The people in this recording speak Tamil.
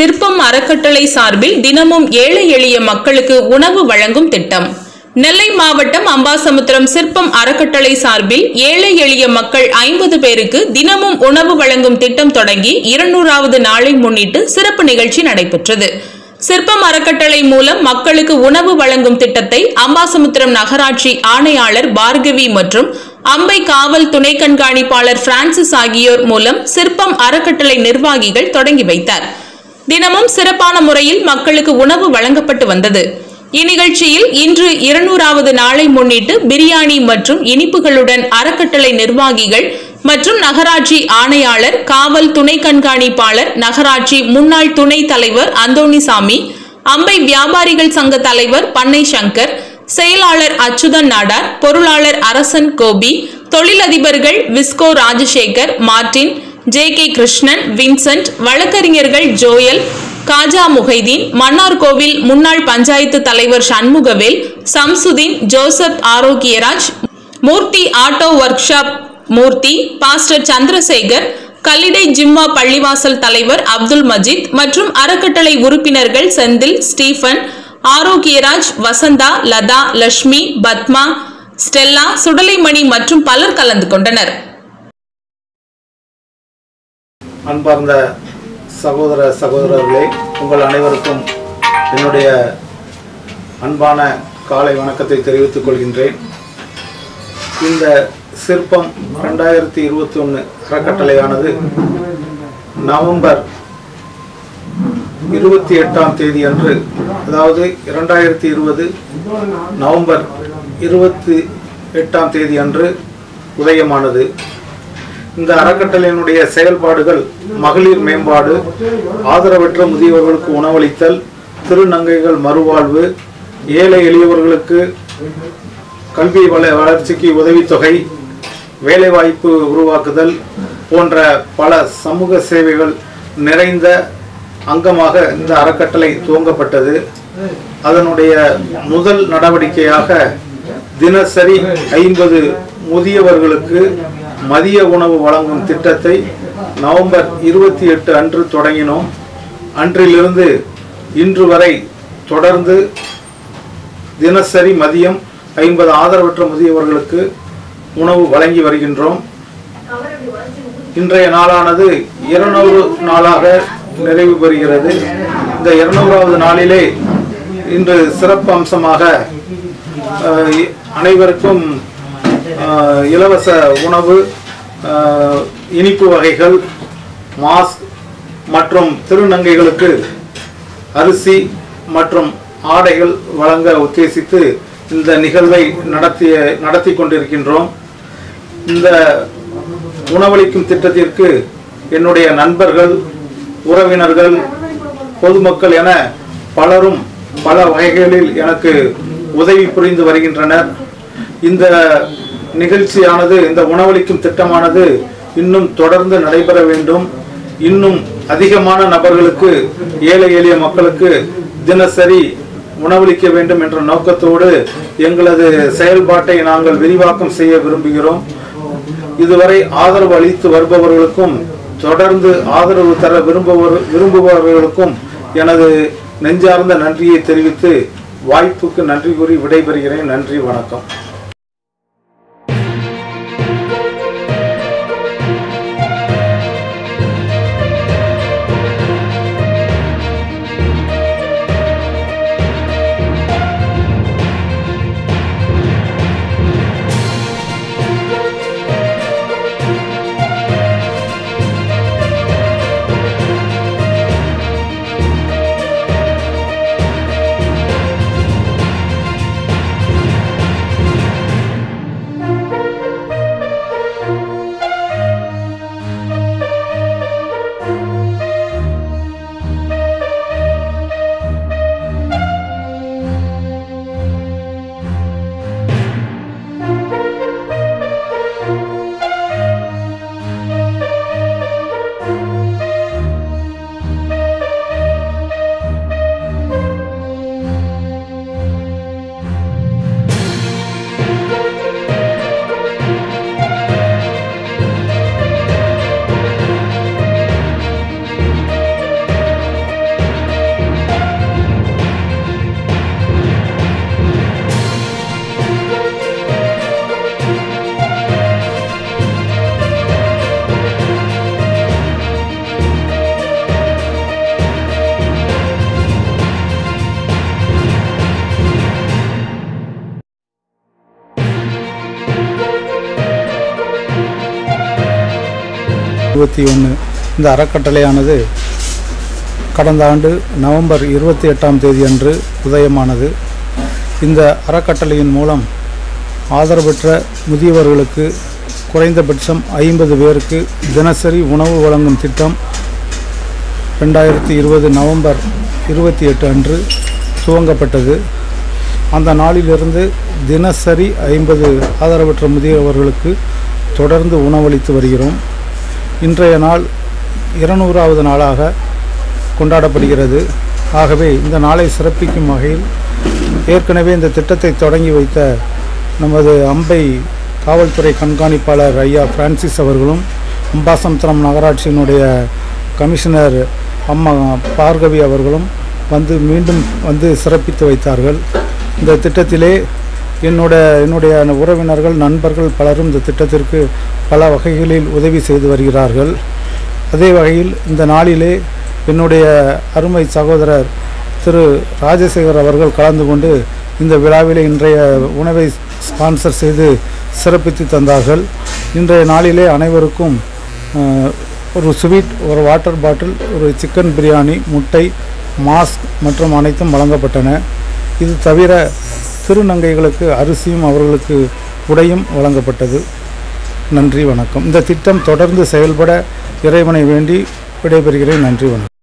சிற்பம் அறக்கட்டளை சார்பில் தினமும் ஏழை எளிய மக்களுக்கு உணவு வழங்கும் திட்டம். நெல்லை மாவட்டம் அம்பாசமுத்திரம் சிற்பம் அறக்கட்டளை சார்பில் ஏழை எளிய மக்கள் ஐம்பது பேருக்கு தினமும் உணவு வழங்கும் திட்டம் தொடங்கி இருநூறாவது நாளை முன்னிட்டு சிறப்பு நிகழ்ச்சி நடைபெற்றது. சிற்பம் அறக்கட்டளை மூலம் மக்களுக்கு உணவு வழங்கும் திட்டத்தை அம்பாசமுத்திரம் நகராட்சி ஆணையாளர் பார்கவி மற்றும் அம்பை காவல் துணை கண்காணிப்பாளர் பிரான்சிஸ் ஆகியோர் மூலம் சிற்பம் அறக்கட்டளை நிர்வாகிகள் தொடங்கி வைத்தார். தினமும் சிறப்பான முறையில் மக்களுக்கு உணவு வழங்கப்பட்டு வந்தது. இந்நிகழ்ச்சியில் இன்று இருநூறாவது நாளை முன்னிட்டு பிரியாணி மற்றும் இனிப்புகளுடன் அறக்கட்டளை நிர்வாகிகள் மற்றும் நகராட்சி ஆணையாளர் காவல் துணை கண்காணிப்பாளர் நகராட்சி முன்னாள் துணைத் தலைவர் அந்தோணிசாமி அம்பை வியாபாரிகள் சங்க தலைவர் பண்ணை சங்கர் செயலாளர் அச்சுதன் நாடார் பொருளாளர் அரசன் கோபி தொழிலதிபர்கள் Visko Rajasekar Martin J K Krishnan Vincent வழக்கறிஞர்கள் ஜோயல் காஜா முஹைதீன் மன்னார்கோவில் முன்னாள் பஞ்சாயத்து தலைவர் Shanmugavel Samsudeen Joseph Arokiaraj Murthy auto workshop Murthy pastor Chandrasekar Kallidai ஜிம்மா பள்ளிவாசல் தலைவர் அப்துல் மஜித் மற்றும் அறக்கட்டளை உறுப்பினர்கள் செந்தில் ஸ்டீஃபன் ஆரோக்கியராஜ் வசந்தா லதா லட்சுமி பத்மா ஸ்டெல்லா சுடலைமணி மற்றும் பலர் கலந்து கொண்டனர். அன்பார்ந்த சகோதர சகோதரர்களே உங்கள் அனைவருக்கும் என்னுடைய அன்பான காலை வணக்கத்தை தெரிவித்துக் கொள்கின்றேன். இந்த சிற்பம் ரெண்டாயிரத்தி இருபத்தி ஒன்று அறக்கட்டளையானது நவம்பர் இருபத்தி எட்டாம் தேதி அன்று அதாவது இரண்டாயிரத்தி இருபது நவம்பர் இருபத்தி எட்டாம் தேதி அன்று உதயமானது. இந்த அறக்கட்டளையினுடைய செயல்பாடுகள் மகளிர் மேம்பாடு ஆதரவற்ற முதியவர்களுக்கு உணவளித்தல் திருநங்கைகள் மறுவாழ்வு ஏழை எளியவர்களுக்கு கல்வி வள வளர்ச்சிக்கு உதவித்தொகை வேலைவாய்ப்பு உருவாக்குதல் போன்ற பல சமூக சேவைகள் நிறைந்த அங்கமாக இந்த அறக்கட்டளை துவங்கப்பட்டது. அதனுடைய முதல் நடவடிக்கையாக தினசரி ஐம்பது முதியவர்களுக்கு மதிய உணவு வழங்கும் திட்டத்தை நவம்பர் இருபத்தி எட்டு அன்று தொடங்கினோம். அன்றிலிருந்து இன்று வரை தொடர்ந்து தினசரி மதியம் ஐம்பது ஆதரவற்ற முதியவர்களுக்கு உணவு வழங்கி வருகின்றோம். இன்றைய நாளானது இருநூறு நாளாக நிறைவு பெறுகிறது. இந்த இருநூறாவது நாளிலே இன்று சிறப்பு அம்சமாக அஹ், அனைவருக்கும் இலவச உணவு இனிப்பு வகைகள் மாஸ்க் மற்றும் திருநங்கைகளுக்கு அரிசி மற்றும் ஆடைகள் வழங்க உத்தேசித்து இந்த நிகழ்வை நடத்திய நடத்தி கொண்டிருக்கின்றோம். இந்த உணவளிக்கும் திட்டத்திற்கு என்னுடைய நண்பர்கள் உறவினர்கள் பொதுமக்கள் என பலரும் பல வகைகளில் எனக்கு உதவி புரிந்து வருகின்றனர். இந்த நிகழ்ச்சியானது இந்த உணவளிக்கும் திட்டமானது இன்னும் தொடர்ந்து நடைபெற வேண்டும். இன்னும் அதிகமான நபர்களுக்கு ஏழை எளிய மக்களுக்கு தினசரி உணவளிக்க வேண்டும் என்ற நோக்கத்தோடு எங்களது செயல்பாட்டை நாங்கள் விரிவாக்கம் செய்ய விரும்புகிறோம். இதுவரை ஆதரவு அளித்து வருபவர்களுக்கும் தொடர்ந்து ஆதரவு தர விரும்புவர் விரும்புபவர்களுக்கும் எனது நெஞ்சார்ந்த நன்றியை தெரிவித்து வாய்ப்புக்கு நன்றி கூறி விடைபெறுகிறேன். நன்றி வணக்கம். இருபத்தி ஒன்று இந்த அறக்கட்டளையானது கடந்த ஆண்டு நவம்பர் இருபத்தி எட்டாம் தேதி அன்று உதயமானது. இந்த அறக்கட்டளையின் மூலம் ஆதரவற்ற முதியவர்களுக்கு குறைந்தபட்சம் ஐம்பது பேருக்கு தினசரி உணவு வழங்கும் திட்டம் ரெண்டாயிரத்தி இருபது நவம்பர் இருபத்தி எட்டு அன்று துவங்கப்பட்டது. அந்த நாளிலிருந்து தினசரி ஐம்பது ஆதரவற்ற முதியவர்களுக்கு தொடர்ந்து உணவளித்து வருகிறோம். இன்றைய நாள் இருநூறாவது நாளாக கொண்டாடப்படுகிறது. ஆகவே இந்த நாளை சிறப்பிக்கும் வகையில் ஏற்கனவே இந்த திட்டத்தை தொடங்கி வைத்த நமது அம்பை காவல்துறை கண்காணிப்பாளர் ஐயா பிரான்சிஸ் அவர்களும் அம்பாசமுத்திரம் நகராட்சியினுடைய கமிஷனர் அம்மா பார்கவி அவர்களும் வந்து மீண்டும் வந்து சிறப்பித்து வைத்தார்கள். இந்த திட்டத்திலே என்னோட என்னுடைய உறவினர்கள் நண்பர்கள் பலரும் இந்த திட்டத்திற்கு பல வகைகளில் உதவி செய்து வருகிறார்கள். அதே வகையில் இந்த நாளிலே என்னுடைய அருமை சகோதரர் திரு ராஜசேகர் அவர்கள் கலந்து கொண்டு இந்த விழாவிலே இன்றைய உணவை ஸ்பான்சர் செய்து சிறப்பித்து தந்தார்கள். இன்றைய நாளிலே அனைவருக்கும் ஒரு ஸ்வீட் ஒரு வாட்டர் பாட்டில் ஒரு சிக்கன் பிரியாணி முட்டை மாஸ்க் மற்றும் அனைத்தும் வழங்கப்பட்டன. இது தவிர திருநங்கைகளுக்கு அரிசியும் அவர்களுக்கு உடையும் வழங்கப்பட்டது. நன்றி வணக்கம். இந்த திட்டம் தொடர்ந்து செயல்பட இறைவனை வேண்டி விடைபெறுகிறேன். நன்றி வணக்கம்.